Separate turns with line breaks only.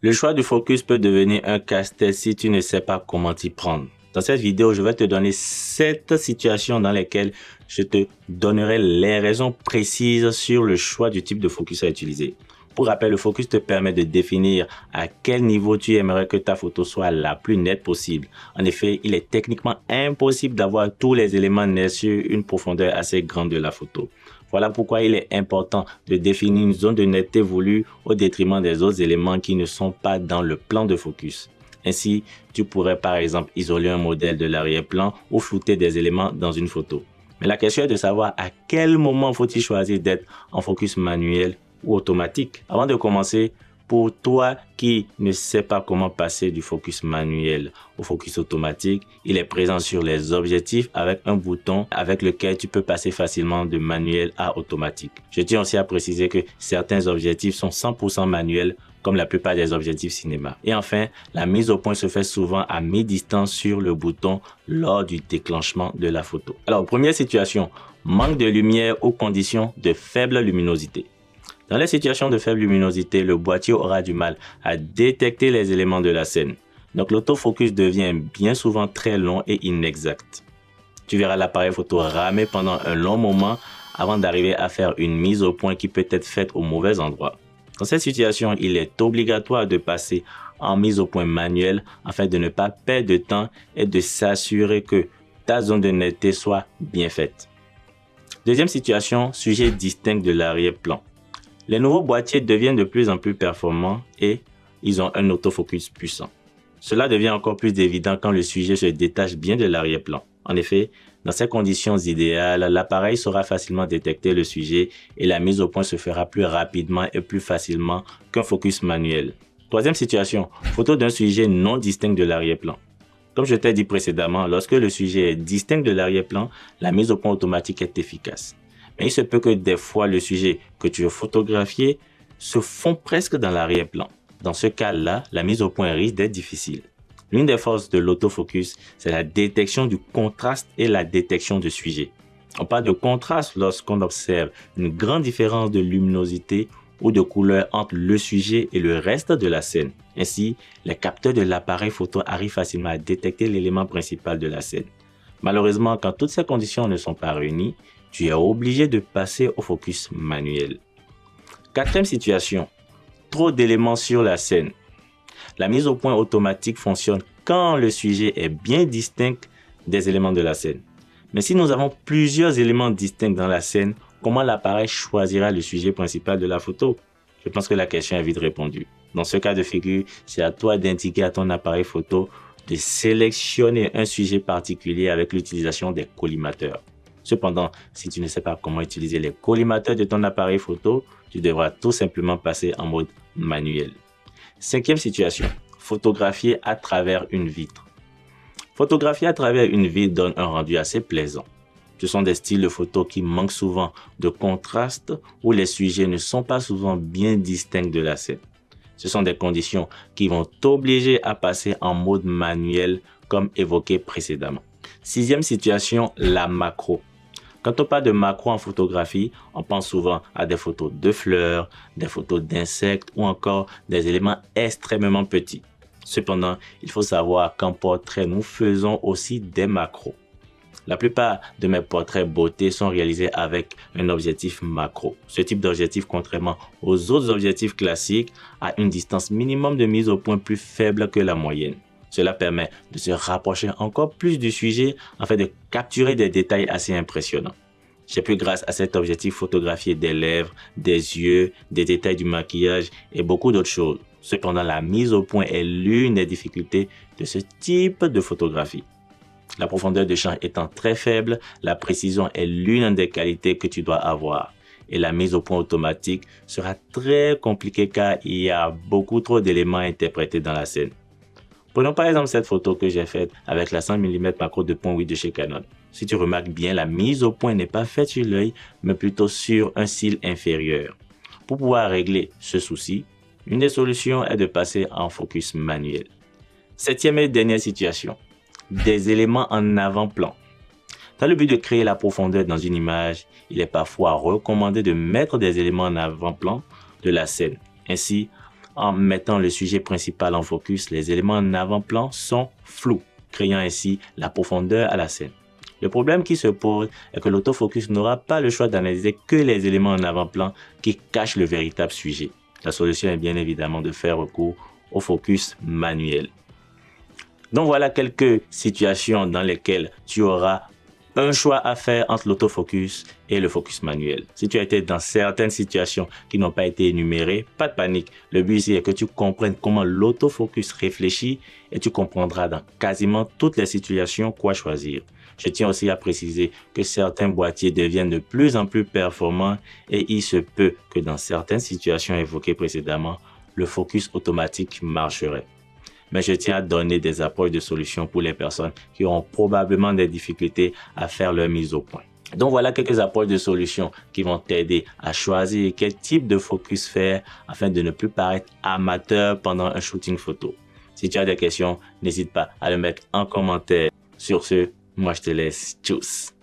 Le choix du focus peut devenir un casse-tête si tu ne sais pas comment t'y prendre. Dans cette vidéo, je vais te donner sept situations dans lesquelles je te donnerai les raisons précises sur le choix du type de focus à utiliser. Pour rappel, le focus te permet de définir à quel niveau tu aimerais que ta photo soit la plus nette possible. En effet, il est techniquement impossible d'avoir tous les éléments nets sur une profondeur assez grande de la photo. Voilà pourquoi il est important de définir une zone de netteté voulue au détriment des autres éléments qui ne sont pas dans le plan de focus. Ainsi, tu pourrais par exemple isoler un modèle de l'arrière-plan ou flouter des éléments dans une photo. Mais la question est de savoir à quel moment faut-il choisir d'être en focus manuel ou automatique. Avant de commencer, pour toi qui ne sais pas comment passer du focus manuel au focus automatique, il est présent sur les objectifs avec un bouton avec lequel tu peux passer facilement de manuel à automatique. Je tiens aussi à préciser que certains objectifs sont 100% manuels comme la plupart des objectifs cinéma. Et enfin, la mise au point se fait souvent à mi-distance sur le bouton lors du déclenchement de la photo. Alors, première situation, manque de lumière ou conditions de faible luminosité. Dans les situations de faible luminosité, le boîtier aura du mal à détecter les éléments de la scène. Donc l'autofocus devient bien souvent très long et inexact. Tu verras l'appareil photo ramer pendant un long moment avant d'arriver à faire une mise au point qui peut être faite au mauvais endroit. Dans cette situation, il est obligatoire de passer en mise au point manuelle afin de ne pas perdre de temps et de s'assurer que ta zone de netteté soit bien faite. Deuxième situation, sujet distinct de l'arrière-plan. Les nouveaux boîtiers deviennent de plus en plus performants et ils ont un autofocus puissant. Cela devient encore plus évident quand le sujet se détache bien de l'arrière-plan. En effet, dans ces conditions idéales, l'appareil saura facilement détecter le sujet et la mise au point se fera plus rapidement et plus facilement qu'un focus manuel. Troisième situation, photo d'un sujet non distinct de l'arrière-plan. Comme je t'ai dit précédemment, lorsque le sujet est distinct de l'arrière-plan, la mise au point automatique est efficace. Il se peut que des fois, le sujet que tu veux photographier se fond presque dans l'arrière-plan. Dans ce cas-là, la mise au point risque d'être difficile. L'une des forces de l'autofocus, c'est la détection du contraste et la détection du sujet. On parle de contraste lorsqu'on observe une grande différence de luminosité ou de couleur entre le sujet et le reste de la scène. Ainsi, les capteurs de l'appareil photo arrivent facilement à détecter l'élément principal de la scène. Malheureusement, quand toutes ces conditions ne sont pas réunies, tu es obligé de passer au focus manuel. Quatrième situation, trop d'éléments sur la scène. La mise au point automatique fonctionne quand le sujet est bien distinct des éléments de la scène. Mais si nous avons plusieurs éléments distincts dans la scène, comment l'appareil choisira le sujet principal de la photo? Je pense que la question est vite répondue. Dans ce cas de figure, c'est à toi d'indiquer à ton appareil photo de sélectionner un sujet particulier avec l'utilisation des collimateurs. Cependant, si tu ne sais pas comment utiliser les collimateurs de ton appareil photo, tu devras tout simplement passer en mode manuel. Cinquième situation, photographier à travers une vitre. Photographier à travers une vitre donne un rendu assez plaisant. Ce sont des styles de photos qui manquent souvent de contraste où les sujets ne sont pas souvent bien distincts de la scène. Ce sont des conditions qui vont t'obliger à passer en mode manuel comme évoqué précédemment. Sixième situation, la macro. Quand on parle de macro en photographie, on pense souvent à des photos de fleurs, des photos d'insectes ou encore des éléments extrêmement petits. Cependant, il faut savoir qu'en portrait, nous faisons aussi des macros. La plupart de mes portraits beauté sont réalisés avec un objectif macro. Ce type d'objectif, contrairement aux autres objectifs classiques, a une distance minimum de mise au point plus faible que la moyenne. Cela permet de se rapprocher encore plus du sujet afin de capturer des détails assez impressionnants. J'ai pu, grâce à cet objectif, photographier des lèvres, des yeux, des détails du maquillage et beaucoup d'autres choses. Cependant, la mise au point est l'une des difficultés de ce type de photographie. La profondeur de champ étant très faible, la précision est l'une des qualités que tu dois avoir. Et la mise au point automatique sera très compliquée car il y a beaucoup trop d'éléments interprétés dans la scène. Prenons par exemple cette photo que j'ai faite avec la 100 mm macro de point 8 de chez Canon. Si tu remarques bien, la mise au point n'est pas faite sur l'œil, mais plutôt sur un cil inférieur. Pour pouvoir régler ce souci, une des solutions est de passer en focus manuel. Septième et dernière situation, des éléments en avant-plan. Dans le but de créer la profondeur dans une image, il est parfois recommandé de mettre des éléments en avant-plan de la scène. Ainsi, en mettant le sujet principal en focus, les éléments en avant-plan sont flous, créant ainsi la profondeur à la scène. Le problème qui se pose est que l'autofocus n'aura pas le choix d'analyser que les éléments en avant-plan qui cachent le véritable sujet. La solution est bien évidemment de faire recours au focus manuel. Donc voilà quelques situations dans lesquelles tu auras un choix à faire entre l'autofocus et le focus manuel. Si tu as été dans certaines situations qui n'ont pas été énumérées, pas de panique. Le but ici est que tu comprennes comment l'autofocus réfléchit et tu comprendras dans quasiment toutes les situations quoi choisir. Je tiens aussi à préciser que certains boîtiers deviennent de plus en plus performants et il se peut que dans certaines situations évoquées précédemment, le focus automatique marcherait. Mais je tiens à donner des approches de solutions pour les personnes qui auront probablement des difficultés à faire leur mise au point. Donc voilà quelques approches de solutions qui vont t'aider à choisir quel type de focus faire afin de ne plus paraître amateur pendant un shooting photo. Si tu as des questions, n'hésite pas à le mettre en commentaire. Sur ce, moi je te laisse. Tchuss